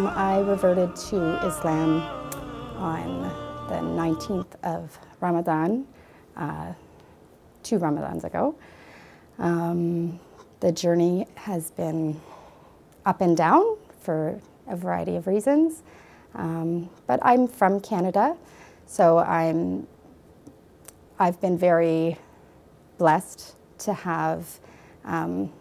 Um, I reverted to Islam on the 19th of Ramadan, uh, two Ramadans ago. Um, the journey has been up and down for a variety of reasons, um, but I'm from Canada, so I'm I've been very blessed to have um,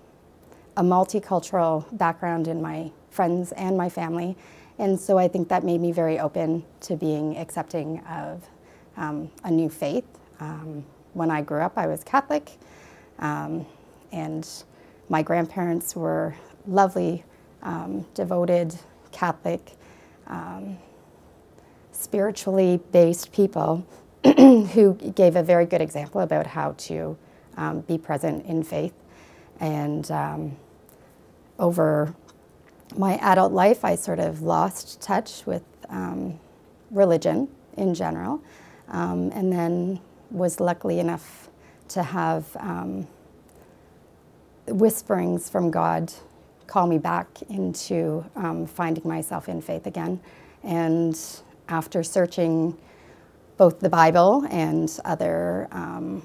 a multicultural background in my friends and my family. And so I think that made me very open to being accepting of um, a new faith. Um, when I grew up, I was Catholic, um, and my grandparents were lovely, um, devoted Catholic, um, spiritually based people who gave a very good example about how to um, be present in faith. And over my adult life, I sort of lost touch with um, religion in general, um, and then was lucky enough to have um, whisperings from God call me back into um, finding myself in faith again. And after searching both the Bible and other, um,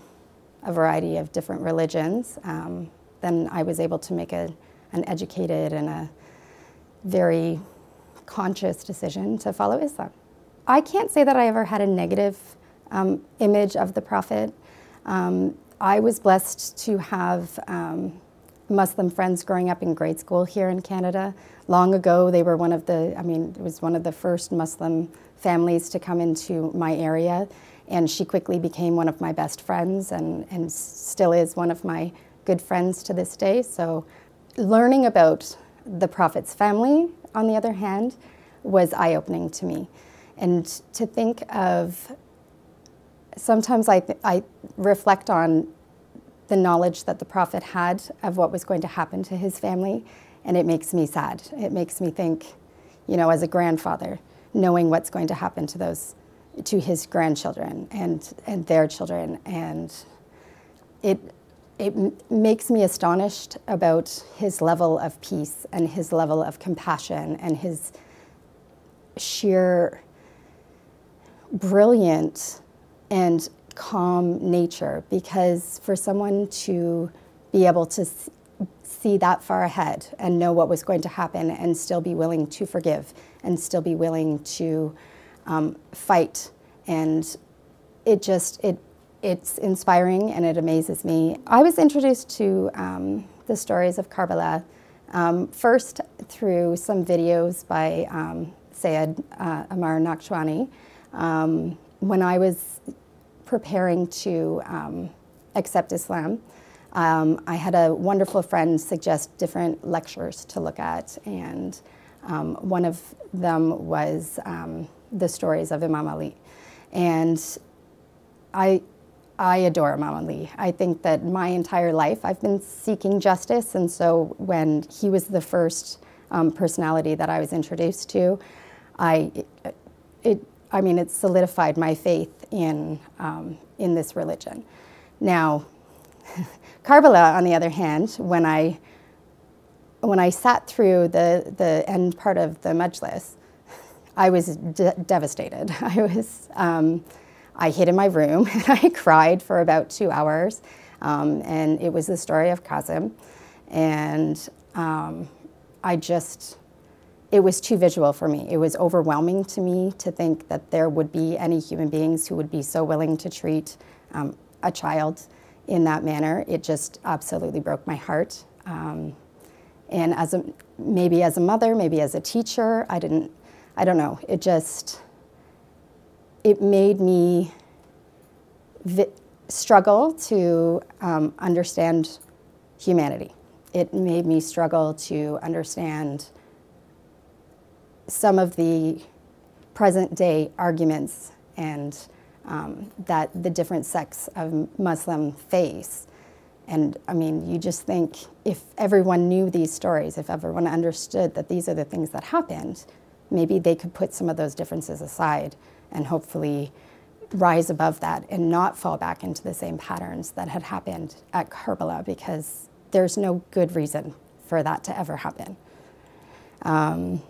a variety of different religions, um, then I was able to make a an educated and a very conscious decision to follow Islam. I can't say that I ever had a negative um, image of the Prophet. Um, I was blessed to have um, Muslim friends growing up in grade school here in Canada. Long ago, they were one of the, I mean, it was one of the first Muslim families to come into my area. And she quickly became one of my best friends and, and still is one of my good friends to this day. So learning about the Prophet's family, on the other hand, was eye opening to me. And to think of, sometimes I, I reflect on the knowledge that the Prophet had of what was going to happen to his family, and it makes me sad. It makes me think, you know, as a grandfather, knowing what's going to happen to those, to his grandchildren and, and their children. And it, it makes me astonished about his level of peace and his level of compassion and his sheer brilliant and calm nature because for someone to be able to see that far ahead and know what was going to happen and still be willing to forgive and still be willing to um, fight and it just it it's inspiring and it amazes me. I was introduced to um, the stories of Karbala um, first through some videos by um, Syed uh, Ammar Nakshawani. Um, when I was preparing to um, accept Islam, um, I had a wonderful friend suggest different lectures to look at, and one of them was the stories of Imam Ali. And I, I adore Imam Ali. I think that my entire life I've been seeking justice, and so when he was the first um, personality that I was introduced to, I, it, it, I mean, it solidified my faith in, um, in this religion. Now, Karbala, on the other hand, when I, when I sat through the, the end part of the majlis, I was devastated. I was, um, I hid in my room and I cried for about two hours. Um, and it was the story of Qasim. And um, I just, it was too visual for me. It was overwhelming to me to think that there would be any human beings who would be so willing to treat um, a child in that manner. It just absolutely broke my heart. Um, and as a, maybe as a mother, maybe as a teacher, I didn't, I don't know. It just, it made me struggle to um, understand humanity. It made me struggle to understand some of the present day arguments and um, that the different sects of Muslim face And I mean, you just think if everyone knew these stories, if everyone understood that these are the things that happened, maybe they could put some of those differences aside and hopefully rise above that and not fall back into the same patterns that had happened at Karbala because there's no good reason for that to ever happen. Um,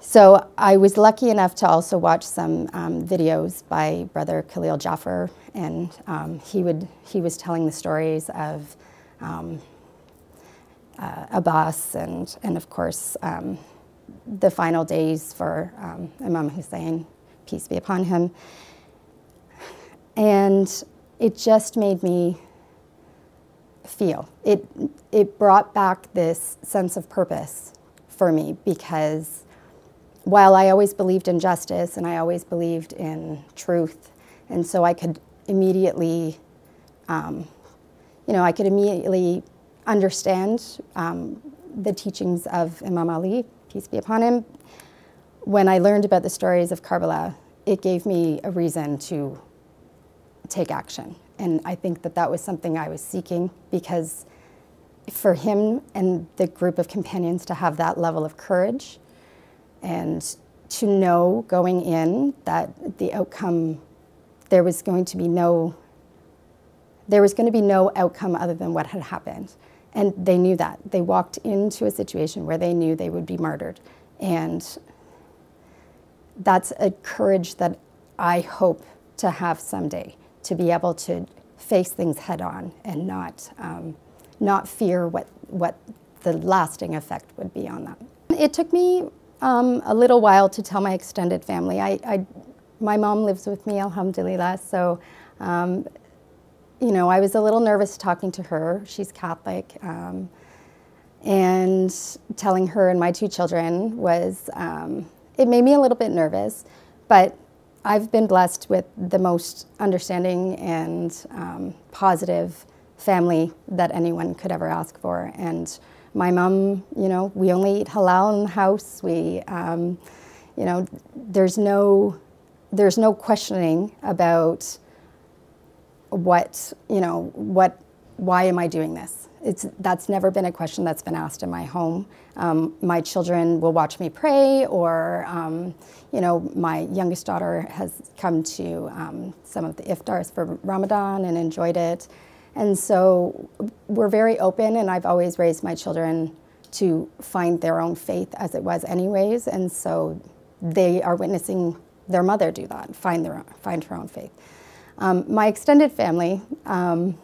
so I was lucky enough to also watch some um, videos by Brother Khalil Jaffer, and um, he would he was telling the stories of um, uh, Abbas and and of course um, the final days for um, Imam Hussein, peace be upon him, and it just made me feel it. It brought back this sense of purpose for me because while I always believed in justice and I always believed in truth, and so I could immediately, um, you know, I could immediately understand um, the teachings of Imam Ali, peace be upon him. When I learned about the stories of Karbala, it gave me a reason to take action. And I think that that was something I was seeking because for him and the group of companions to have that level of courage and to know going in that the outcome, there was going to be no, there was going to be no outcome other than what had happened. And they knew that. They walked into a situation where they knew they would be murdered. And that's a courage that I hope to have someday, to be able to face things head on and not, um, not fear what, what the lasting effect would be on them. It took me um, a little while to tell my extended family. I, I, my mom lives with me, alhamdulillah, so um, you know, I was a little nervous talking to her. She's Catholic. Um, and telling her and my two children was, um, it made me a little bit nervous, but I've been blessed with the most understanding and um, positive family that anyone could ever ask for. And my mom, you know, we only eat halal in the house. We, um, you know, there's no, there's no questioning about what, you know, what, why am I doing this? It's, that's never been a question that's been asked in my home. Um, my children will watch me pray, or, um, you know, my youngest daughter has come to um, some of the iftars for Ramadan and enjoyed it. And so we're very open, and I've always raised my children to find their own faith as it was, anyways. And so they are witnessing their mother do that, find, their, find her own faith. Um, my extended family, um,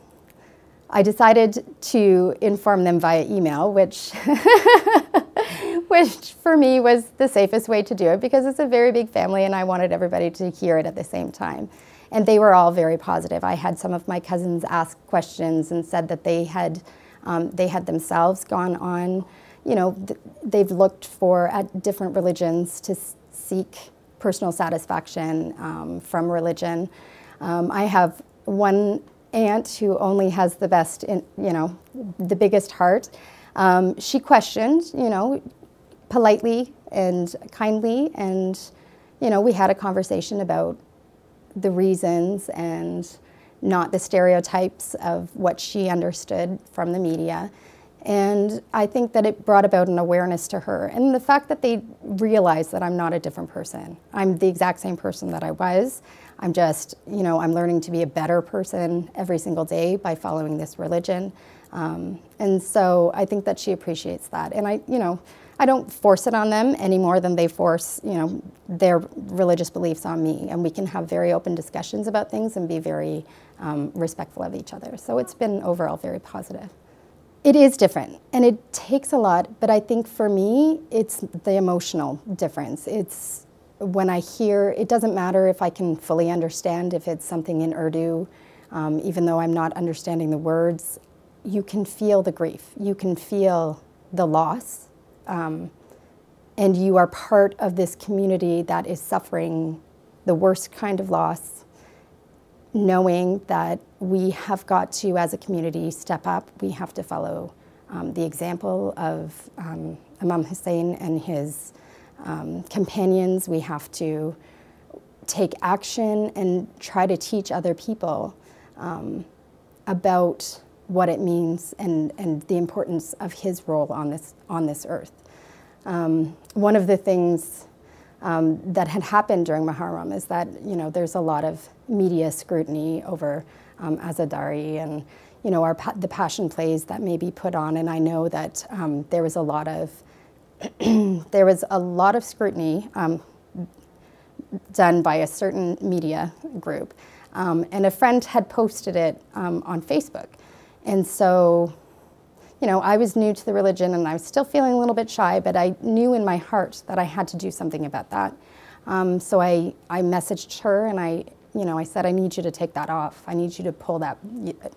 I decided to inform them via email, which, which for me was the safest way to do it because it's a very big family and I wanted everybody to hear it at the same time. And they were all very positive. I had some of my cousins ask questions and said that they had, um, they had themselves gone on, you know, th they've looked for at different religions to seek personal satisfaction um, from religion. Um, I have one aunt who only has the best, in, you know, the biggest heart. Um, she questioned, you know, politely and kindly, and you know, we had a conversation about the reasons and not the stereotypes of what she understood from the media. And I think that it brought about an awareness to her. And the fact that they realized that I'm not a different person. I'm the exact same person that I was. I'm just, you know, I'm learning to be a better person every single day by following this religion. Um, and so I think that she appreciates that. And I, you know, I don't force it on them any more than they force, you know, their religious beliefs on me. And we can have very open discussions about things and be very um, respectful of each other. So it's been overall very positive. It is different, and it takes a lot. But I think for me, it's the emotional difference. It's when I hear. It doesn't matter if I can fully understand if it's something in Urdu, um, even though I'm not understanding the words. You can feel the grief. You can feel the loss um, and you are part of this community that is suffering the worst kind of loss, knowing that we have got to, as a community, step up. We have to follow um, the example of um, Imam Hussein and his um, companions. We have to take action and try to teach other people um, about what it means and, and the importance of his role on this, on this earth. Um, one of the things um, that had happened during Muharram is that you know there's a lot of media scrutiny over um, Azadari and you know our the passion plays that may be put on, and I know that um, there was a lot of there was a lot of scrutiny um, done by a certain media group, um, and a friend had posted it um, on Facebook, and so you know, I was new to the religion and I was still feeling a little bit shy, but I knew in my heart that I had to do something about that. Um, so I, I messaged her and I, you know, I said, I need you to take that off. I need you to pull that,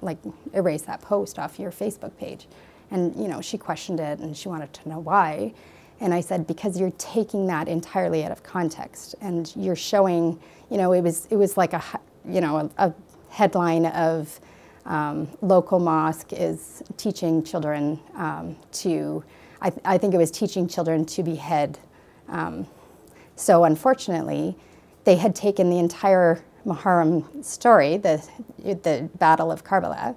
like, erase that post off your Facebook page. And, you know, she questioned it and she wanted to know why. And I said, because you're taking that entirely out of context and you're showing, you know, it was, it was like a, you know, a, a headline of, um, local mosque is teaching children um, to, I, th I, think it was teaching children to behead. Um, so unfortunately, they had taken the entire Muharram story, the, the Battle of Karbala,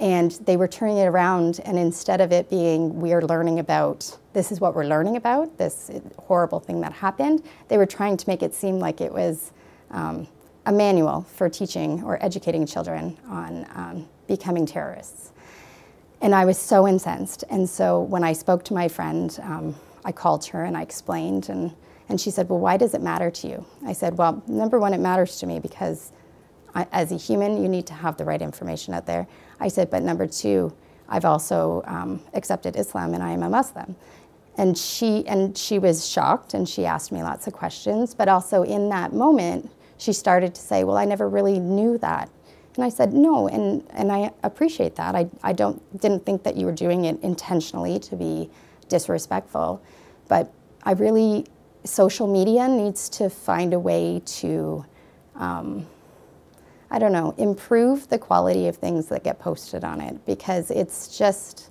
and they were turning it around and instead of it being we're learning about this is what we're learning about this horrible thing that happened they were trying to make it seem like it was um, a manual for teaching or educating children on um, becoming terrorists. And I was so incensed. And so when I spoke to my friend, um, I called her and I explained, and, and she said, Well, why does it matter to you? I said, Well, number one, it matters to me because I, as a human, you need to have the right information out there. I said, But number two, I've also um, accepted Islam and I am a Muslim. And she, and she was shocked and she asked me lots of questions, but also in that moment, she started to say, Well, I never really knew that. And I said, No, and, and I appreciate that. I, I don't, didn't think that you were doing it intentionally to be disrespectful. But I really, social media needs to find a way to, um, I don't know, improve the quality of things that get posted on it because it's just,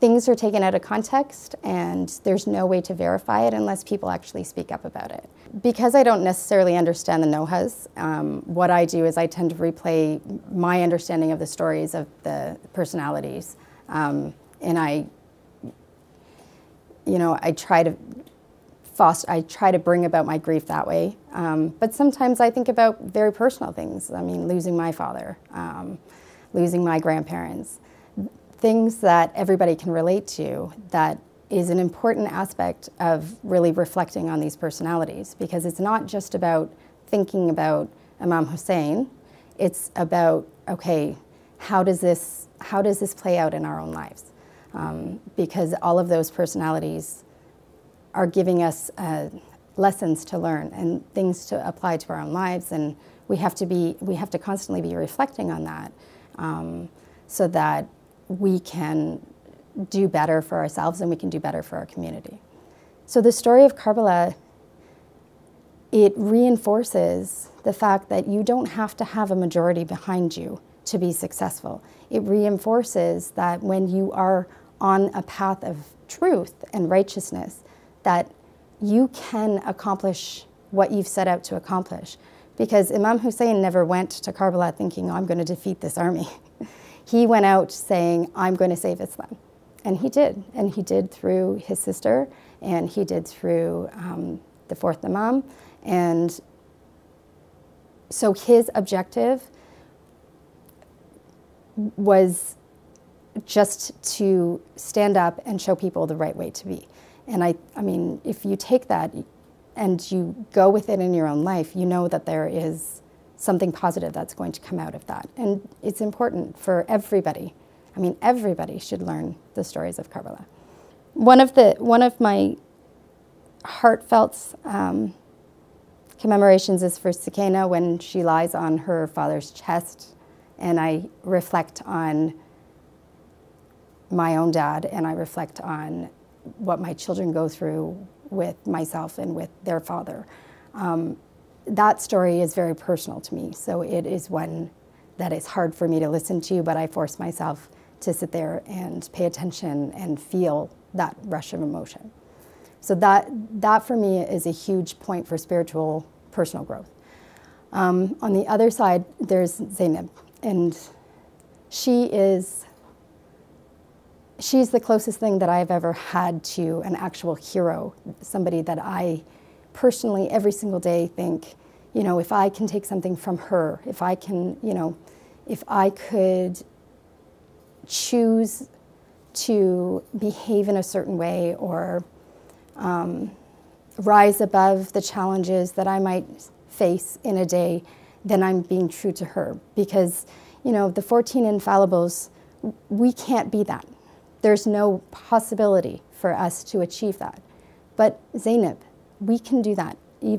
things are taken out of context and there's no way to verify it unless people actually speak up about it. Because I don't necessarily understand the nohas, um, what I do is I tend to replay my understanding of the stories of the personalities. Um, and I, you know, I try to foster, I try to bring about my grief that way. Um, but sometimes I think about very personal things. I mean, losing my father, um, losing my grandparents things that everybody can relate to that is an important aspect of really reflecting on these personalities because it's not just about thinking about Imam Hussein, it's about, okay, how does this, how does this play out in our own lives? Um, because all of those personalities are giving us uh, lessons to learn and things to apply to our own lives and we have to be, we have to constantly be reflecting on that um, so that we can do better for ourselves and we can do better for our community. So the story of Karbala, it reinforces the fact that you don't have to have a majority behind you to be successful. It reinforces that when you are on a path of truth and righteousness, that you can accomplish what you've set out to accomplish. Because Imam Hussein never went to Karbala thinking, oh, I'm going to defeat this army. he went out saying, I'm going to save Islam. And he did. And he did through his sister, and he did through um, the fourth Imam. And so his objective was just to stand up and show people the right way to be. And I, I mean, if you take that and you go with it in your own life, you know that there is something positive that's going to come out of that. And it's important for everybody. I mean, everybody should learn the stories of Karbala. One of, the, one of my heartfelt um, commemorations is for Sakina when she lies on her father's chest, and I reflect on my own dad, and I reflect on what my children go through with myself and with their father. Um, that story is very personal to me. So it is one that is hard for me to listen to, but I force myself to sit there and pay attention and feel that rush of emotion. So that, that for me is a huge point for spiritual personal growth. Um, on the other side, there's Zainab. And she is she's the closest thing that I've ever had to an actual hero, somebody that I personally every single day think, you know, if I can take something from her, if I can, you know, if I could choose to behave in a certain way or um, rise above the challenges that I might face in a day, then I'm being true to her. Because, you know, the 14 infallibles, we can't be that. There's no possibility for us to achieve that. But Zainab, we can do that.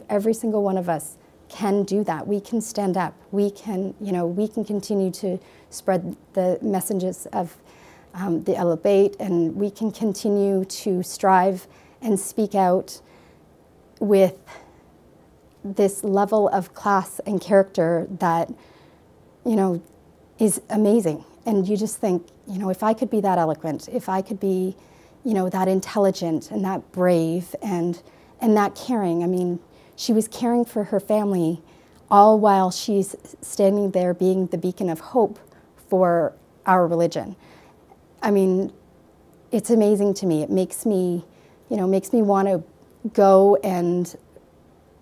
Every single one of us can do that. We can stand up. We can, you know, we can continue to spread the messages of um, the al-Bayt, and we can continue to strive and speak out with this level of class and character that, you know, is amazing. And you just think, you know, if I could be that eloquent, if I could be, you know, that intelligent and that brave and and that caring. I mean, she was caring for her family all while she's standing there being the beacon of hope for our religion. I mean, it's amazing to me. It makes me, you know, makes me want to go and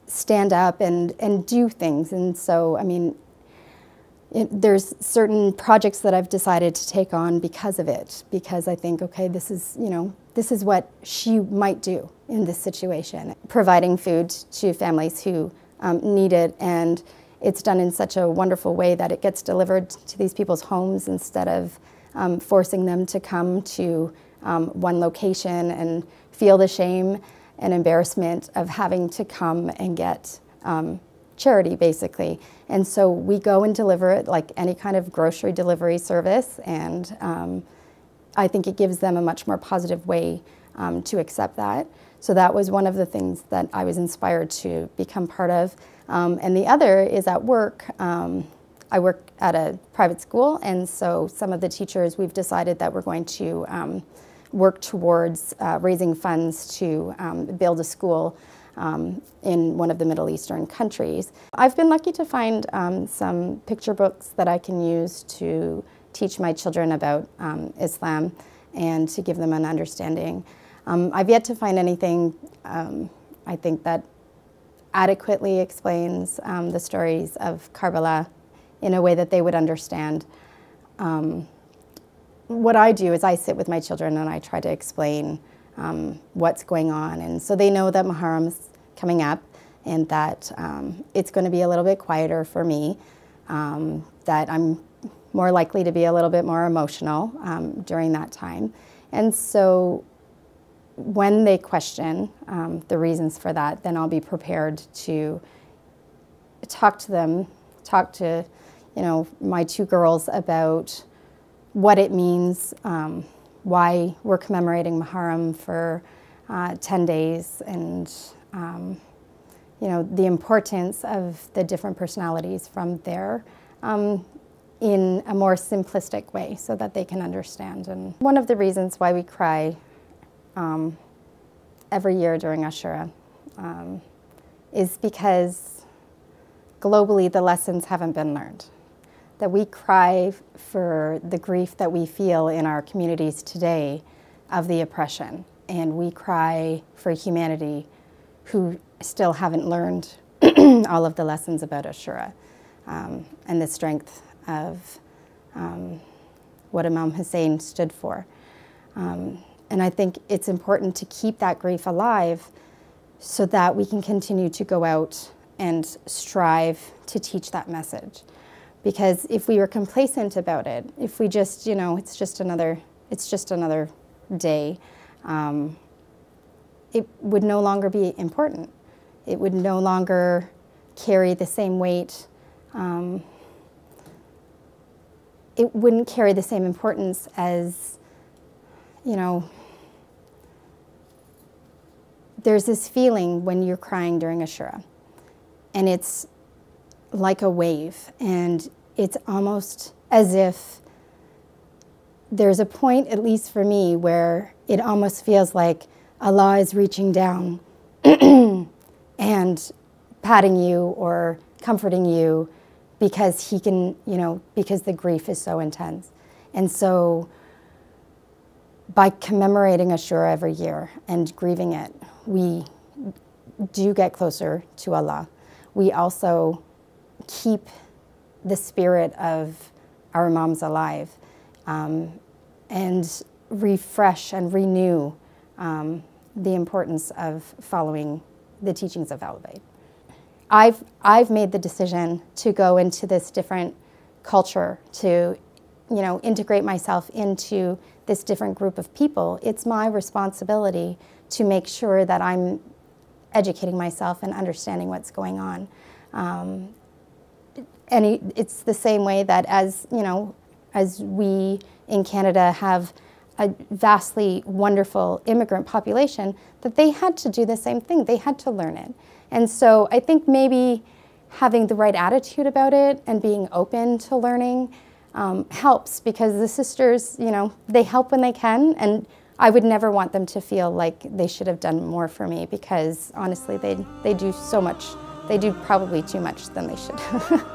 stand up and, and do things. And so, I mean, it, there's certain projects that I've decided to take on because of it, because I think, okay, this is, you know, this is what she might do in this situation, providing food to families who um, need it. And it's done in such a wonderful way that it gets delivered to these people's homes instead of um, forcing them to come to um, one location and feel the shame and embarrassment of having to come and get um, charity, basically. And so we go and deliver it like any kind of grocery delivery service, and um, I think it gives them a much more positive way um, to accept that. So that was one of the things that I was inspired to become part of. Um, and the other is at work. Um, I work at a private school, and so some of the teachers, we've decided that we're going to um, work towards uh, raising funds to um, build a school um, in one of the Middle Eastern countries. I've been lucky to find um, some picture books that I can use to teach my children about um, Islam and to give them an understanding. Um, I've yet to find anything, um, I think, that adequately explains um, the stories of Karbala in a way that they would understand. what I do is I sit with my children and I try to explain um, what's going on. And so they know that Muharram's coming up and that um, it's going to be a little bit quieter for me, um, that I'm more likely to be a little bit more emotional um, during that time. And so when they question um, the reasons for that, then I'll be prepared to talk to them, talk to you know, my two girls about what it means um, why we're commemorating Muharram for uh, 10 days and um, you know the importance of the different personalities from there um, in a more simplistic way so that they can understand. And one of the reasons why we cry um, every year during Ashura um, is because globally the lessons haven't been learned that we cry for the grief that we feel in our communities today of the oppression. And we cry for humanity who still haven't learned all of the lessons about Ashura um, and the strength of um, what Imam Hussein stood for. Um, and I think it's important to keep that grief alive so that we can continue to go out and strive to teach that message because if we were complacent about it, if we just, you know, it's just another, it's just another day, um, it would no longer be important. It would no longer carry the same weight. Um, it wouldn't carry the same importance as, you know, there's this feeling when you're crying during Ashura, and it's like a wave, and it's almost as if there's a point, at least for me, where it almost feels like Allah is reaching down and patting you or comforting you because he can, you know, because the grief is so intense. And so by commemorating Ashura every year and grieving it, we do get closer to Allah. We also keep the spirit of our Imams alive um, and refresh and renew um, the importance of following the teachings of Ahlul Bayt. I've, I've made the decision to go into this different culture, to you know, integrate myself into this different group of people. It's my responsibility to make sure that I'm educating myself and understanding what's going on. Um, and it's the same way that as, you know, as we in Canada have a vastly wonderful immigrant population, that they had to do the same thing. They had to learn it. And so I think maybe having the right attitude about it and being open to learning um, helps because the sisters, you know, they help when they can. And I would never want them to feel like they should have done more for me because honestly, they, they do so much. They do probably too much than they should.